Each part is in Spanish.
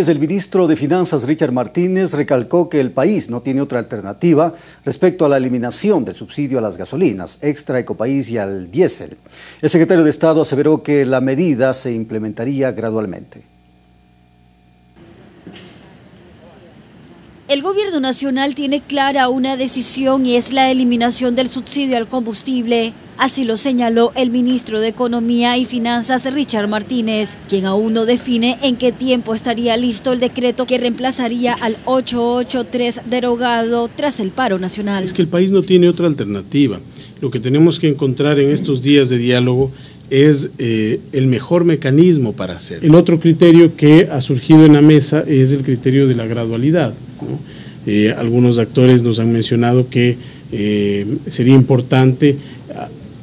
El ministro de Finanzas Richard Martínez recalcó que el país no tiene otra alternativa respecto a la eliminación del subsidio a las gasolinas, extra ecopaís y al diésel. El secretario de Estado aseveró que la medida se implementaría gradualmente. El gobierno nacional tiene clara una decisión y es la eliminación del subsidio al combustible. Así lo señaló el ministro de Economía y Finanzas Richard Martínez, quien aún no define en qué tiempo estaría listo el decreto que reemplazaría al 883 derogado tras el paro nacional. Es que el país no tiene otra alternativa. Lo que tenemos que encontrar en estos días de diálogo es eh, el mejor mecanismo para hacerlo. El otro criterio que ha surgido en la mesa es el criterio de la gradualidad. Eh, algunos actores nos han mencionado que eh, sería importante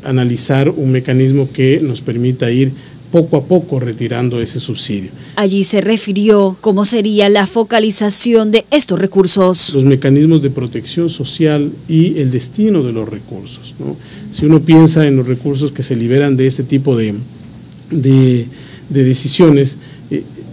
analizar un mecanismo que nos permita ir poco a poco retirando ese subsidio. Allí se refirió cómo sería la focalización de estos recursos. Los mecanismos de protección social y el destino de los recursos. Si uno piensa en los recursos que se liberan de este tipo de, de, decisiones, eh,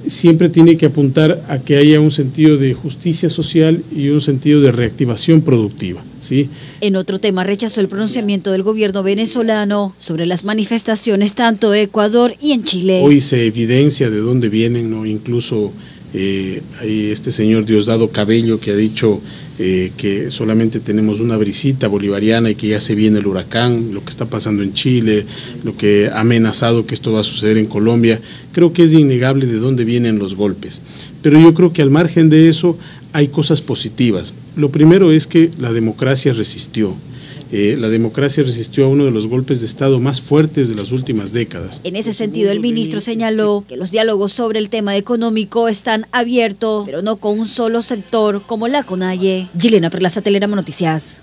siempre tiene que apuntar a que haya un sentido de justicia social y un sentido de reactivación productiva. ¿sí? En otro tema rechazó el pronunciamiento del gobierno venezolano sobre las manifestaciones tanto en Ecuador y en Chile. Hoy se evidencia de dónde vienen, ¿no? incluso eh, hay este señor Diosdado Cabello que ha dicho eh, que solamente tenemos una brisita bolivariana y que ya se viene el huracán, lo que está pasando en Chile, lo que ha amenazado que esto va a suceder en Colombia. Creo que es innegable de dónde vienen los golpes. Pero yo creo que al margen de eso hay cosas positivas. Lo primero es que la democracia resistió. Eh, la democracia resistió a uno de los golpes de Estado más fuertes de las últimas décadas. En ese sentido, el ministro señaló que los diálogos sobre el tema económico están abiertos, pero no con un solo sector como la CONAIE. Gilena Perlaza, Telerama Noticias.